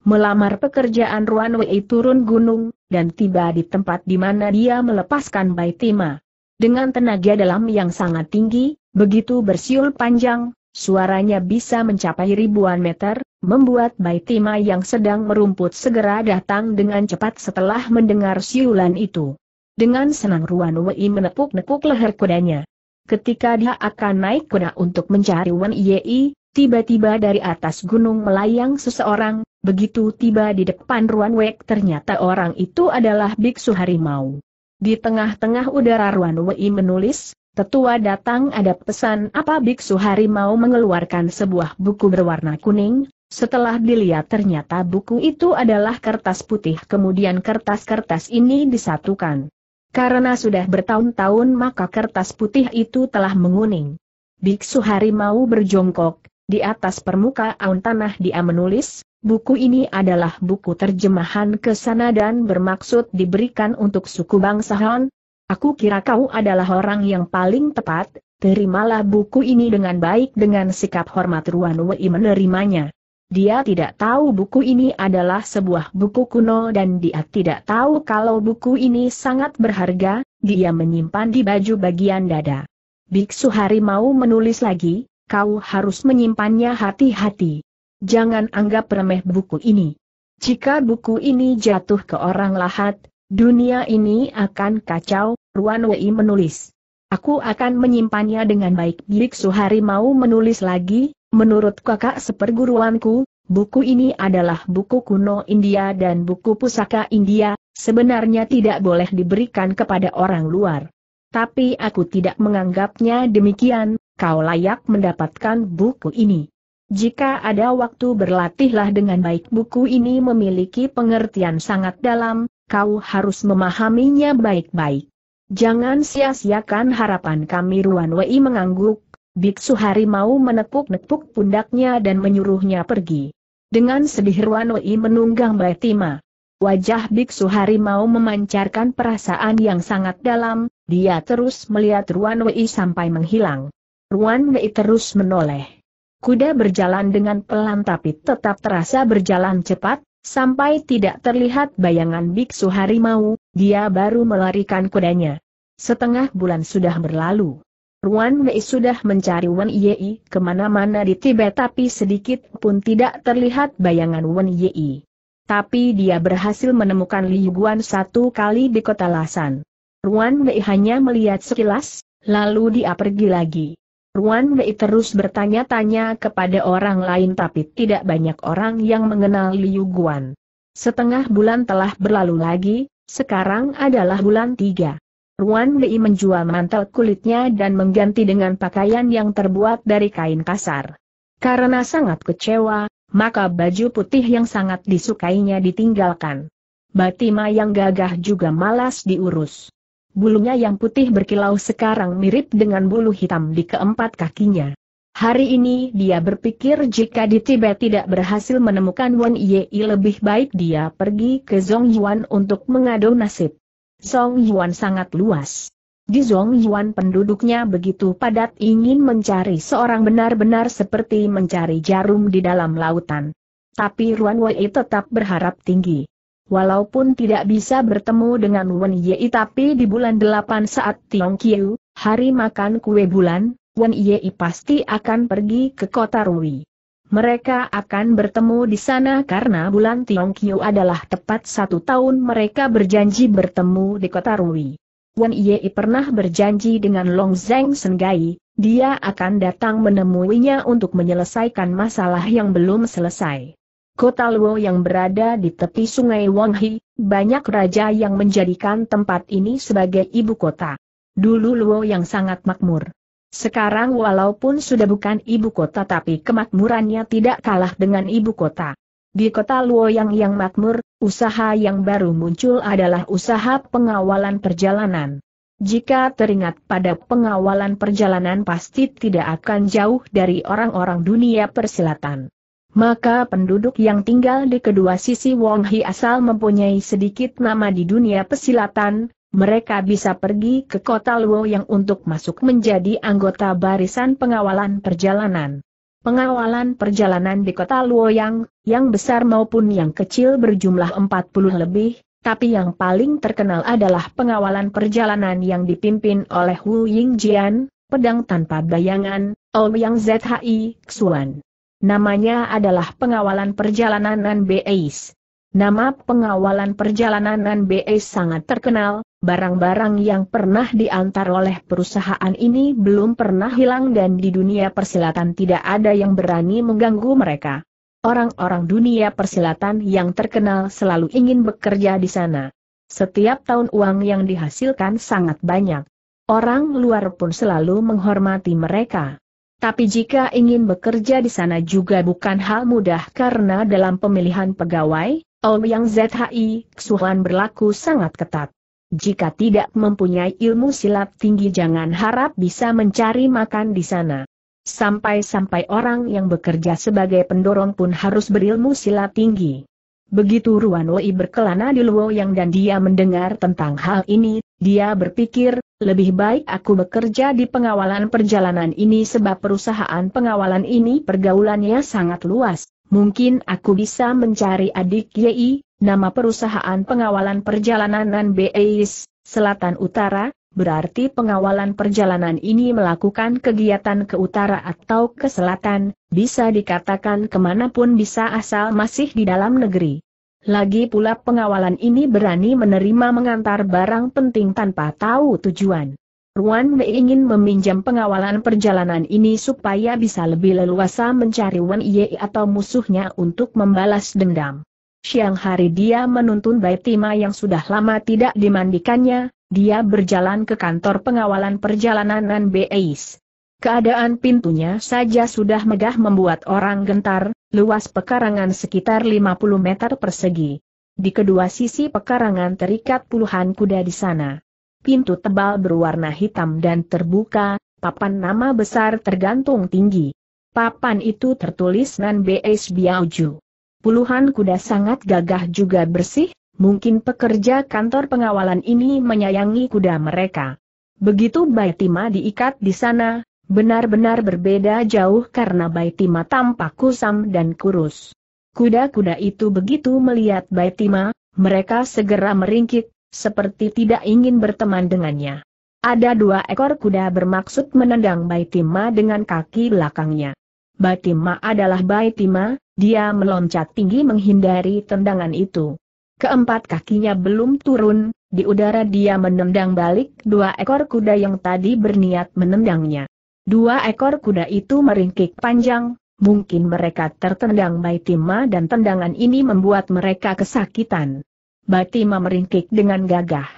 S1: Melamar pekerjaan Ruan Wei turun gunung, dan tiba di tempat di mana dia melepaskan Baitima. Dengan tenaga dalam yang sangat tinggi, begitu bersiul panjang, Suaranya bisa mencapai ribuan meter, membuat Baitima yang sedang merumput segera datang dengan cepat setelah mendengar siulan itu. Dengan senang Ruan Wei menepuk-nepuk leher kudanya. Ketika dia akan naik kuda untuk mencari Wan Yei, tiba-tiba dari atas gunung melayang seseorang, begitu tiba di depan Ruan Wei ternyata orang itu adalah Biksu Harimau. Di tengah-tengah udara Ruan Wei menulis, Tetua datang ada pesan apa biksu harimau mengeluarkan sebuah buku berwarna kuning, setelah dilihat ternyata buku itu adalah kertas putih kemudian kertas-kertas ini disatukan. Karena sudah bertahun-tahun maka kertas putih itu telah menguning. Biksu harimau berjongkok, di atas permukaan tanah dia menulis, buku ini adalah buku terjemahan ke sana dan bermaksud diberikan untuk suku bangsa Han, Aku kira kau adalah orang yang paling tepat, terimalah buku ini dengan baik dengan sikap hormat Ruan Wei menerimanya. Dia tidak tahu buku ini adalah sebuah buku kuno dan dia tidak tahu kalau buku ini sangat berharga, dia menyimpan di baju bagian dada. Biksu Harimau menulis lagi, kau harus menyimpannya hati-hati. Jangan anggap remeh buku ini. Jika buku ini jatuh ke orang lahat, Dunia ini akan kacau, Ruan Wei menulis. Aku akan menyimpannya dengan baik. Biksu mau menulis lagi, menurut kakak seperguruanku, buku ini adalah buku kuno India dan buku pusaka India, sebenarnya tidak boleh diberikan kepada orang luar. Tapi aku tidak menganggapnya demikian, kau layak mendapatkan buku ini. Jika ada waktu berlatihlah dengan baik buku ini memiliki pengertian sangat dalam, kau harus memahaminya baik-baik. Jangan sia-siakan harapan kami Ruan Wei mengangguk, Biksu Harimau menepuk-nepuk pundaknya dan menyuruhnya pergi. Dengan sedih Ruan Wei menunggang Baitima. Wajah biksu harimau memancarkan perasaan yang sangat dalam, dia terus melihat Ruan Wei sampai menghilang. Ruan Wei terus menoleh. Kuda berjalan dengan pelan tapi tetap terasa berjalan cepat, sampai tidak terlihat bayangan biksu harimau, dia baru melarikan kudanya. Setengah bulan sudah berlalu. Ruan Wei sudah mencari Wen Yei ke mana-mana di Tibet tapi sedikit pun tidak terlihat bayangan Wen Yei. Tapi dia berhasil menemukan Liu Guan satu kali di kota Lasan. Ruan Wei hanya melihat sekilas, lalu dia pergi lagi. Ruan Wei terus bertanya-tanya kepada orang lain tapi tidak banyak orang yang mengenal Liu Guan. Setengah bulan telah berlalu lagi, sekarang adalah bulan tiga. Ruan Wei menjual mantel kulitnya dan mengganti dengan pakaian yang terbuat dari kain kasar. Karena sangat kecewa, maka baju putih yang sangat disukainya ditinggalkan. Batima yang gagah juga malas diurus. Bulunya yang putih berkilau sekarang mirip dengan bulu hitam di keempat kakinya. Hari ini dia berpikir jika di Tibet tidak berhasil menemukan Wan Yei lebih baik dia pergi ke Zong Yuan untuk mengadu nasib. Zong Yuan sangat luas. Di Yuan penduduknya begitu padat ingin mencari seorang benar-benar seperti mencari jarum di dalam lautan. Tapi Ruan Wei tetap berharap tinggi. Walaupun tidak bisa bertemu dengan Wen Yei tapi di bulan 8 saat Tiong Kiu, hari makan kue bulan, Wen Yei pasti akan pergi ke kota Rui. Mereka akan bertemu di sana karena bulan Tiong Kiu adalah tepat satu tahun mereka berjanji bertemu di kota Rui. Wen Yei pernah berjanji dengan Long Zheng Sengai, dia akan datang menemuinya untuk menyelesaikan masalah yang belum selesai. Kota Luo yang berada di tepi sungai Wanghi, banyak raja yang menjadikan tempat ini sebagai ibu kota. Dulu Luo yang sangat makmur. Sekarang walaupun sudah bukan ibu kota tapi kemakmurannya tidak kalah dengan ibu kota. Di kota Luoyang yang makmur, usaha yang baru muncul adalah usaha pengawalan perjalanan. Jika teringat pada pengawalan perjalanan pasti tidak akan jauh dari orang-orang dunia persilatan. Maka penduduk yang tinggal di kedua sisi Wonghi asal mempunyai sedikit nama di dunia pesilatan, mereka bisa pergi ke kota Luoyang untuk masuk menjadi anggota barisan pengawalan perjalanan. Pengawalan perjalanan di kota Luoyang, yang besar maupun yang kecil berjumlah 40 lebih, tapi yang paling terkenal adalah pengawalan perjalanan yang dipimpin oleh Wu Yingjian, pedang tanpa bayangan, Ouyang ZHI, Xuan. Namanya adalah pengawalan perjalanan Nan BAIS. Nama pengawalan perjalanan Nan BAIS sangat terkenal, Barang-barang yang pernah diantar oleh perusahaan ini belum pernah hilang dan di dunia persilatan tidak ada yang berani mengganggu mereka. Orang-orang dunia persilatan yang terkenal selalu ingin bekerja di sana. Setiap tahun uang yang dihasilkan sangat banyak. Orang luar pun selalu menghormati mereka. Tapi jika ingin bekerja di sana juga bukan hal mudah karena dalam pemilihan pegawai, Ouyang ZHI, Ksuhan berlaku sangat ketat. Jika tidak mempunyai ilmu silat tinggi jangan harap bisa mencari makan di sana. Sampai-sampai orang yang bekerja sebagai pendorong pun harus berilmu silat tinggi. Begitu Ruan Wei berkelana di Luoyang dan dia mendengar tentang hal ini, dia berpikir, lebih baik aku bekerja di pengawalan perjalanan ini sebab perusahaan pengawalan ini pergaulannya sangat luas. Mungkin aku bisa mencari adik Yei, nama perusahaan pengawalan perjalanan Nan BAIS, Selatan Utara, berarti pengawalan perjalanan ini melakukan kegiatan ke utara atau ke selatan, bisa dikatakan ke mana pun bisa asal masih di dalam negeri. Lagi pula pengawalan ini berani menerima mengantar barang penting tanpa tahu tujuan. Ruan Wei ingin meminjam pengawalan perjalanan ini supaya bisa lebih leluasa mencari Wan Ye atau musuhnya untuk membalas dendam. Siang hari dia menuntun Baitima yang sudah lama tidak dimandikannya, dia berjalan ke kantor pengawalan perjalanan Nan Beis. Keadaan pintunya saja sudah megah membuat orang gentar, luas pekarangan sekitar 50 meter persegi. Di kedua sisi pekarangan terikat puluhan kuda di sana. Pintu tebal berwarna hitam dan terbuka, papan nama besar tergantung tinggi. Papan itu tertulis Nan BS Biauju. Puluhan kuda sangat gagah juga bersih, mungkin pekerja kantor pengawalan ini menyayangi kuda mereka. Begitu Baitima diikat di sana, benar-benar berbeda jauh karena Baitima tampak kusam dan kurus. Kuda-kuda itu begitu melihat Baitima, mereka segera meringkik, seperti tidak ingin berteman dengannya. Ada dua ekor kuda bermaksud menendang Baitima dengan kaki belakangnya. Baitima adalah Baitima, dia meloncat tinggi menghindari tendangan itu. Keempat kakinya belum turun, di udara dia menendang balik dua ekor kuda yang tadi berniat menendangnya. Dua ekor kuda itu meringkik panjang, mungkin mereka tertendang Baitima dan tendangan ini membuat mereka kesakitan. Baitima meringkik dengan gagah.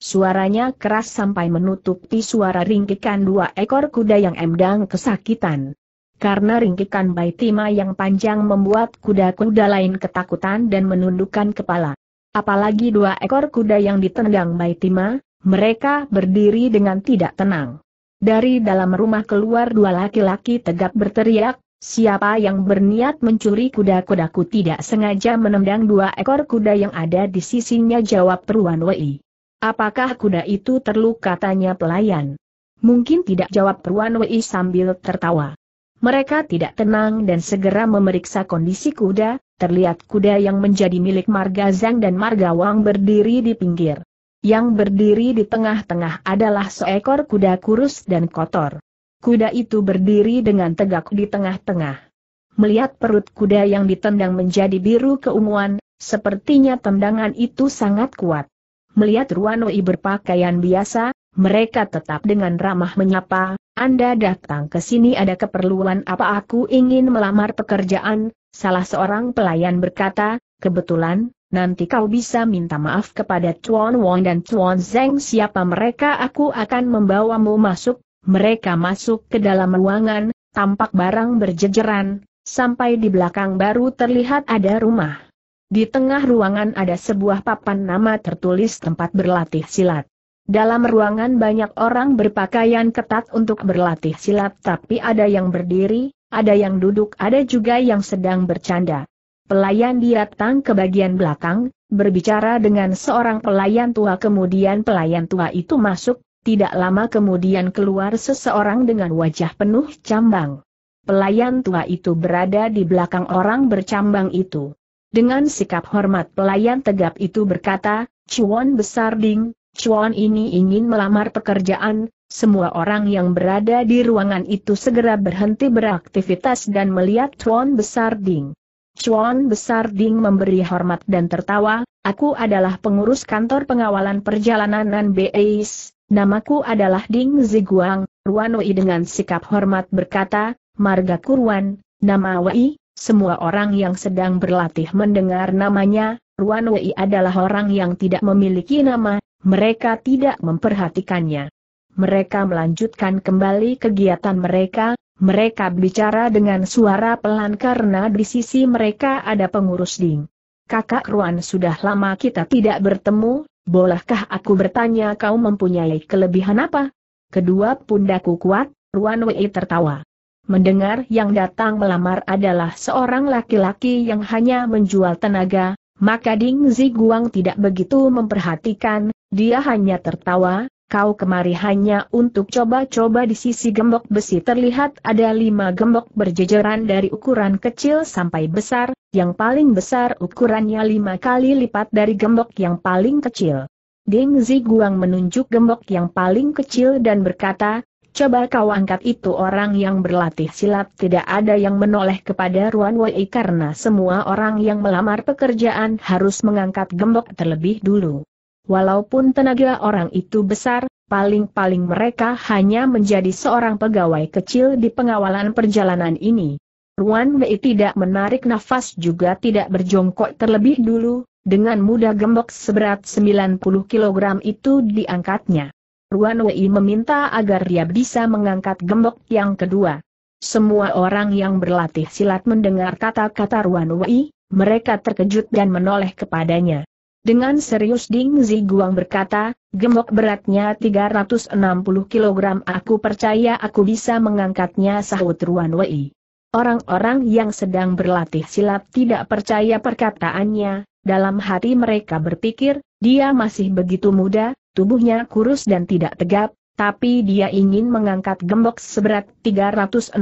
S1: Suaranya keras sampai menutupi suara ringkikan dua ekor kuda yang emdang kesakitan. Karena ringkikan Baitima yang panjang membuat kuda-kuda lain ketakutan dan menundukkan kepala. Apalagi dua ekor kuda yang ditendang Baitima, mereka berdiri dengan tidak tenang. Dari dalam rumah keluar dua laki-laki tegak berteriak, siapa yang berniat mencuri kuda-kudaku tidak sengaja menendang dua ekor kuda yang ada di sisinya jawab Peruan Wei. Apakah kuda itu terluka tanya pelayan. Mungkin tidak jawab Peruan Wei sambil tertawa. Mereka tidak tenang dan segera memeriksa kondisi kuda, terlihat kuda yang menjadi milik Marga Zhang dan Marga Wang berdiri di pinggir. Yang berdiri di tengah-tengah adalah seekor kuda kurus dan kotor. Kuda itu berdiri dengan tegak di tengah-tengah. Melihat perut kuda yang ditendang menjadi biru keunguan, sepertinya tendangan itu sangat kuat. Melihat Ruanoi berpakaian biasa, mereka tetap dengan ramah menyapa, Anda datang ke sini ada keperluan apa aku ingin melamar pekerjaan, Salah seorang pelayan berkata, kebetulan, nanti kau bisa minta maaf kepada Chuan Wong dan Chuan Zeng siapa mereka aku akan membawamu masuk, mereka masuk ke dalam ruangan, tampak barang berjejeran, sampai di belakang baru terlihat ada rumah. Di tengah ruangan ada sebuah papan nama tertulis tempat berlatih silat. Dalam ruangan banyak orang berpakaian ketat untuk berlatih silat tapi ada yang berdiri, ada yang duduk ada juga yang sedang bercanda. Pelayan datang ke bagian belakang, berbicara dengan seorang pelayan tua kemudian pelayan tua itu masuk, tidak lama kemudian keluar seseorang dengan wajah penuh cambang. Pelayan tua itu berada di belakang orang bercambang itu. Dengan sikap hormat pelayan tegap itu berkata, Cuan besar ding, Cuan ini ingin melamar pekerjaan, semua orang yang berada di ruangan itu segera berhenti beraktivitas dan melihat Chuan Besar Ding. Chuan Besar Ding memberi hormat dan tertawa, aku adalah pengurus kantor pengawalan perjalanan Nan BAIS, namaku adalah Ding Ziguang, Ruan Wei dengan sikap hormat berkata, Marga Kurwan, nama Wei, semua orang yang sedang berlatih mendengar namanya, Ruan Wei adalah orang yang tidak memiliki nama, mereka tidak memperhatikannya. Mereka melanjutkan kembali kegiatan mereka, mereka bicara dengan suara pelan karena di sisi mereka ada pengurus ding. Kakak Ruan sudah lama kita tidak bertemu, bolehkah aku bertanya kau mempunyai kelebihan apa? Kedua pundaku kuat, Ruan Wei tertawa. Mendengar yang datang melamar adalah seorang laki-laki yang hanya menjual tenaga, maka Ding Ziguang tidak begitu memperhatikan, dia hanya tertawa, kau kemari hanya untuk coba-coba di sisi gembok besi terlihat ada lima gembok berjejeran dari ukuran kecil sampai besar, yang paling besar ukurannya lima kali lipat dari gembok yang paling kecil. Ding Ziguang menunjuk gembok yang paling kecil dan berkata, Coba kau angkat itu orang yang berlatih silat tidak ada yang menoleh kepada Ruan Wei karena semua orang yang melamar pekerjaan harus mengangkat gembok terlebih dulu. Walaupun tenaga orang itu besar, paling-paling mereka hanya menjadi seorang pegawai kecil di pengawalan perjalanan ini. Ruan Wei tidak menarik nafas juga tidak berjongkok terlebih dulu, dengan mudah gembok seberat 90 kg itu diangkatnya. Ruan Wei meminta agar dia bisa mengangkat gembok yang kedua. Semua orang yang berlatih silat mendengar kata-kata Ruan Wei, mereka terkejut dan menoleh kepadanya. Dengan serius Ding Ziguang berkata, gembok beratnya 360 kg aku percaya aku bisa mengangkatnya sahut Ruan Wei. Orang-orang yang sedang berlatih silat tidak percaya perkataannya, dalam hati mereka berpikir, dia masih begitu muda, tubuhnya kurus dan tidak tegap, tapi dia ingin mengangkat gembok seberat 360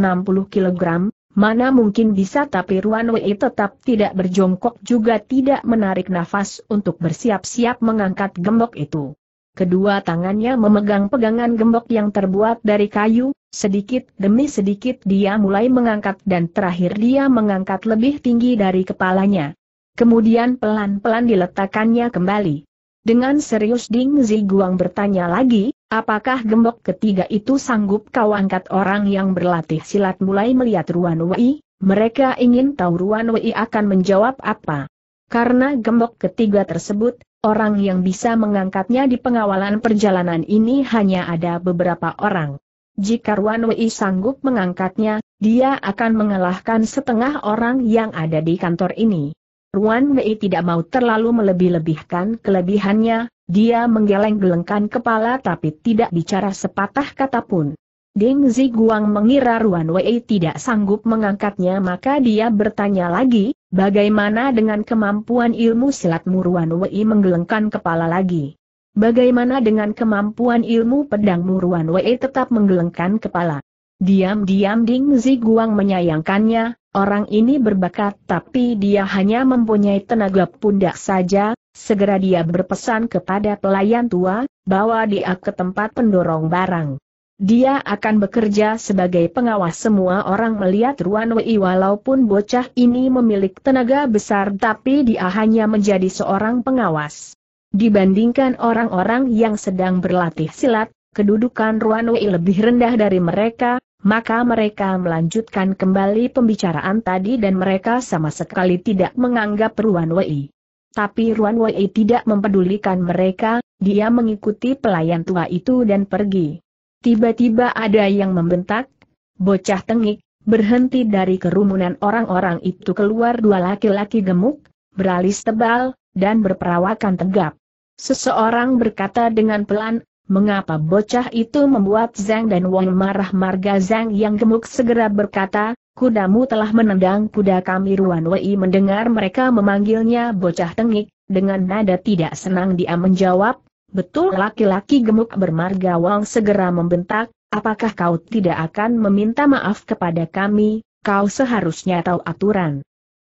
S1: kg, mana mungkin bisa tapi Ruan Wei tetap tidak berjongkok juga tidak menarik nafas untuk bersiap-siap mengangkat gembok itu. Kedua tangannya memegang pegangan gembok yang terbuat dari kayu, sedikit demi sedikit dia mulai mengangkat dan terakhir dia mengangkat lebih tinggi dari kepalanya. Kemudian pelan-pelan diletakkannya kembali. Dengan serius Ding Ziguang bertanya lagi, apakah gembok ketiga itu sanggup kau angkat orang yang berlatih silat mulai melihat Ruan Wei? Mereka ingin tahu Ruan Wei akan menjawab apa. Karena gembok ketiga tersebut, orang yang bisa mengangkatnya di pengawalan perjalanan ini hanya ada beberapa orang. Jika Ruan Wei sanggup mengangkatnya, dia akan mengalahkan setengah orang yang ada di kantor ini. Ruan Wei tidak mau terlalu melebih-lebihkan kelebihannya, dia menggeleng-gelengkan kepala tapi tidak bicara sepatah kata pun. Ding Ziguang mengira Ruan Wei tidak sanggup mengangkatnya maka dia bertanya lagi, bagaimana dengan kemampuan ilmu silatmu Ruan Wei menggelengkan kepala lagi. Bagaimana dengan kemampuan ilmu pedangmu Ruan Wei tetap menggelengkan kepala. Diam-diam Ding Ziguang menyayangkannya, Orang ini berbakat tapi dia hanya mempunyai tenaga pundak saja, segera dia berpesan kepada pelayan tua, bawa dia ke tempat pendorong barang. Dia akan bekerja sebagai pengawas semua orang melihat Ruan Wei walaupun bocah ini memiliki tenaga besar tapi dia hanya menjadi seorang pengawas. Dibandingkan orang-orang yang sedang berlatih silat, kedudukan Ruan Wei lebih rendah dari mereka, maka mereka melanjutkan kembali pembicaraan tadi dan mereka sama sekali tidak menganggap Ruan Wei. Tapi Ruan Wei tidak mempedulikan mereka, dia mengikuti pelayan tua itu dan pergi. Tiba-tiba ada yang membentak, bocah tengik, berhenti dari kerumunan orang-orang itu keluar dua laki-laki gemuk, beralis tebal, dan berperawakan tegap. Seseorang berkata dengan pelan, Mengapa bocah itu membuat Zhang dan Wong marah marga Zhang yang gemuk segera berkata, kudamu telah menendang kuda kami Ruan Wei mendengar mereka memanggilnya bocah tengik, dengan nada tidak senang dia menjawab, betul laki-laki gemuk bermarga Wong segera membentak, apakah kau tidak akan meminta maaf kepada kami, kau seharusnya tahu aturan.